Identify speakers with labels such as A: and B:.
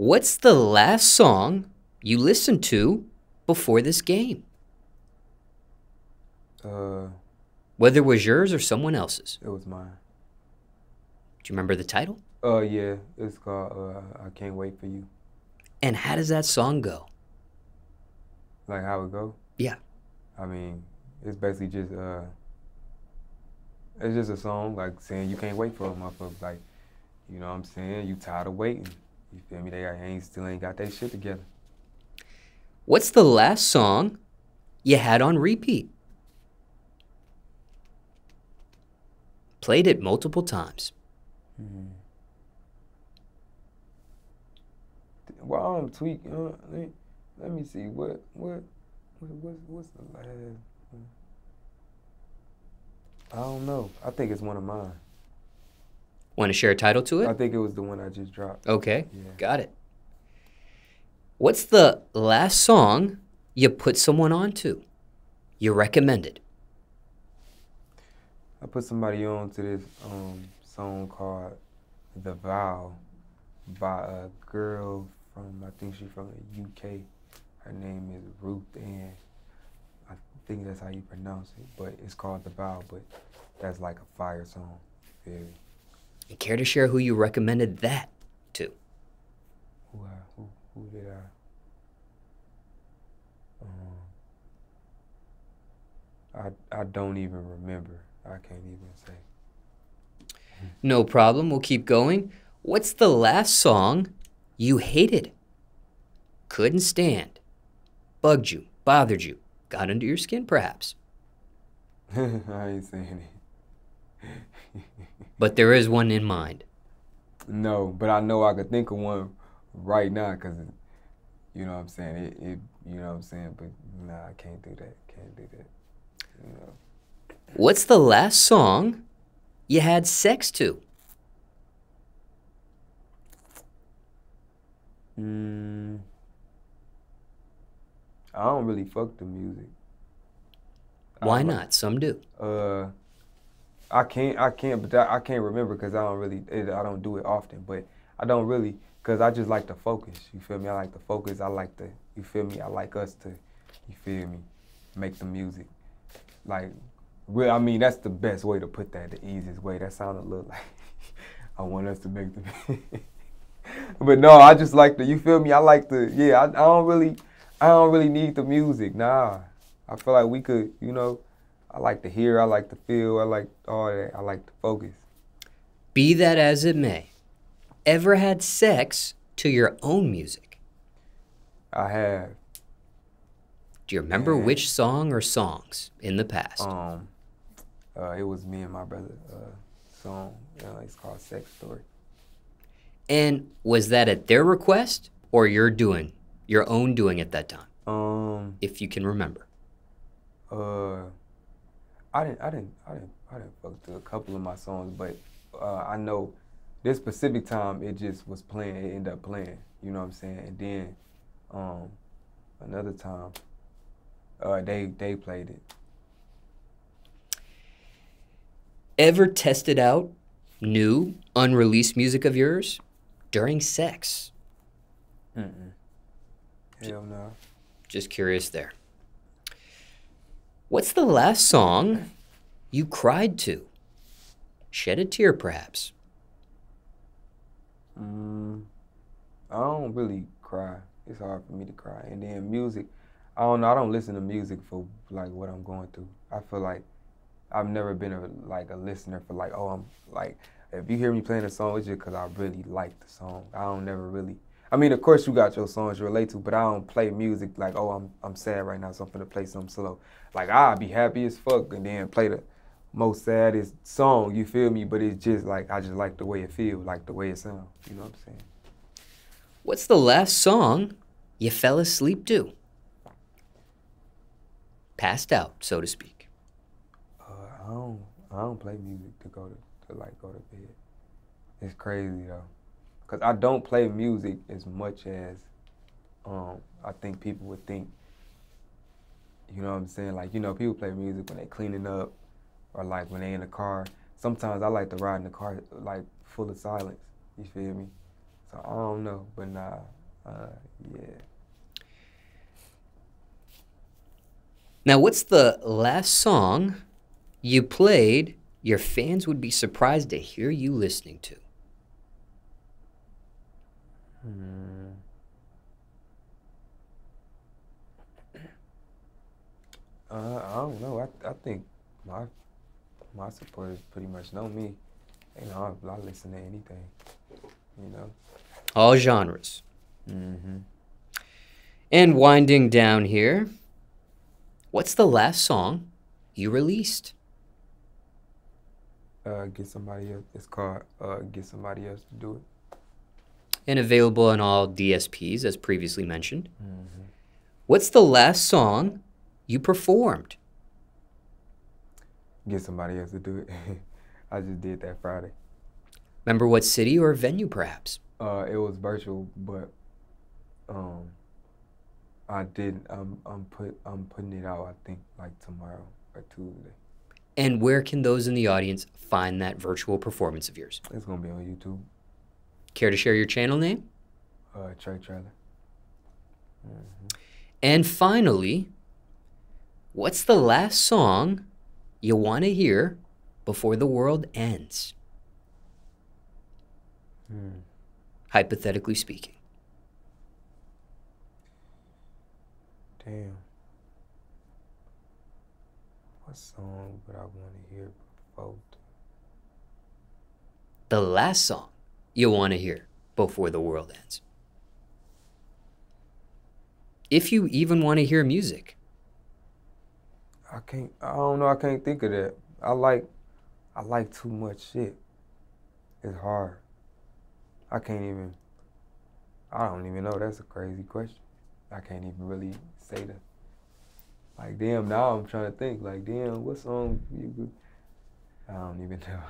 A: What's the last song you listened to before this game?
B: Uh,
A: Whether it was yours or someone else's.
B: it was mine.
A: Do you remember the title?
B: Uh, yeah, it's called uh, I Can't Wait for You.
A: And how does that song go?
B: Like how it go?
A: Yeah.
B: I mean, it's basically just uh, it's just a song like saying you can't wait for a motherfucker. Like, you know what I'm saying? You tired of waiting. You feel me? They ain't still ain't got their shit together.
A: What's the last song you had on repeat? Played it multiple times.
B: Well, I'm tweaking, Uh, let, let me see. What what what what's, what's the last? I don't know. I think it's one of mine.
A: Want to share a title to it?
B: I think it was the one I just dropped.
A: Okay,
B: Yeah.
A: got it. What's the last song you put someone on to? You recommended.
B: I put somebody on to this um, song called "The Vow" by a girl from I think she's from the UK. Her name is Ruth Ann. I think that's how you pronounce it, but it's called "The Vow." But that's like a fire song. Feel
A: care to share who you recommended that to?
B: Who I, who who did I? Um, I I don't even remember. I can't even say.
A: No problem, we'll keep going. What's the last song you hated? Couldn't stand? Bugged you? Bothered you? Got under your skin, perhaps?
B: I ain't saying it.
A: But there is one in mind.
B: No, but I know I could think of one right now because, you know what I'm saying? It, it, you know what I'm saying? But nah, I can't do that. Can't do that. You know.
A: What's the last song you had sex to?
B: Mm, I don't really fuck the music.
A: Why not? Some do.
B: Uh, I can't, I can't, but that, I can't remember because I don't really, it, I don't do it often. But I don't really, cause I just like to focus. You feel me? I like to focus. I like to, you feel me? I like us to, you feel me? Make the music, like, real. I mean, that's the best way to put that. The easiest way. That sounded a little like I want us to make the. but no, I just like the. You feel me? I like the. Yeah, I, I don't really, I don't really need the music. Nah, I feel like we could, you know. I like to hear, I like to feel, I like all that. I like to focus.
A: Be that as it may, ever had sex to your own music?
B: I have
A: Do you remember
B: Yeah.
A: which song or songs in the past?
B: um uh it was me and my brother uh song. It's called Sex Story.
A: And was that at their request or your doing, your own doing at that time,
B: Um
A: if you can remember?
B: uh I didn't I didn't I didn't I didn't fuck to a couple of my songs, but uh I know this specific time it just was playing, it ended up playing, you know what I'm saying? And then um another time uh they they played it.
A: Ever tested out new, unreleased music of yours during sex?
B: Mm-mm. Hell no.
A: Just curious there. What's the last song you cried to? Shed a tear, perhaps.
B: Mm, I don't really cry. It's hard for me to cry. And then music, I don't know. I don't listen to music for like what I'm going through. I feel like I've never been a like a listener for like oh I'm like if you hear me playing a song it's just because I really like the song. I don't never really. I mean, of course you got your songs you relate to, but I don't play music like oh I'm I'm sad right now, so I'm gonna play something slow. Like I'll be happy as fuck and then play the most saddest song. You feel me? But it's just like I just like the way it feels, like the way it sounds. You know what I'm saying?
A: What's the last song you fell asleep to? Passed out, so to speak.
B: Uh, I don't I don't play music to go to, to like go to bed. It's crazy though, cause I don't play music as much as um I think people would think. You know what I'm saying? Like you know people play music when they're cleaning up, or like when they're in the car. Sometimes I like to ride in the car like full of silence. You feel me? So I don't know, but nah, uh, yeah.
A: Now, what's the last song you played your fans would be surprised to hear you listening to?
B: Hmm. Uh, I don't know. I, I think my my supporters pretty much know me. You know, I, I listen to anything. You know.
A: All genres.
B: Mm-hmm.
A: And winding down here, what's the last song you released?
B: Uh, get somebody else. It's called uh, get somebody else to do it.
A: And available on all DSPs, as previously mentioned.
B: Mm-hmm.
A: What's the last song you performed?
B: Get somebody else to do it. I just did that Friday.
A: Remember what city or venue, perhaps?
B: Uh, it was virtual, but um, I did. I'm I'm put I'm putting it out. I think like tomorrow or Tuesday.
A: And where can those in the audience find that virtual performance of yours?
B: It's gonna be on YouTube.
A: Care to share your channel name?
B: Uh, Trey Traylor. Mm-hmm.
A: And finally, what's the last song you want to hear before the world ends?
B: Hmm.
A: Hypothetically speaking.
B: Damn. What song would I want to hear before?
A: The last song you want to hear before the world ends. If you even want to hear music.
B: I can't. I don't know. I can't think of that. I like. I like too much shit. It's hard. I can't even. I don't even know. That's a crazy question. I can't even really say that. Like damn. Now I'm trying to think. Like damn. What song you? could- I don't even know.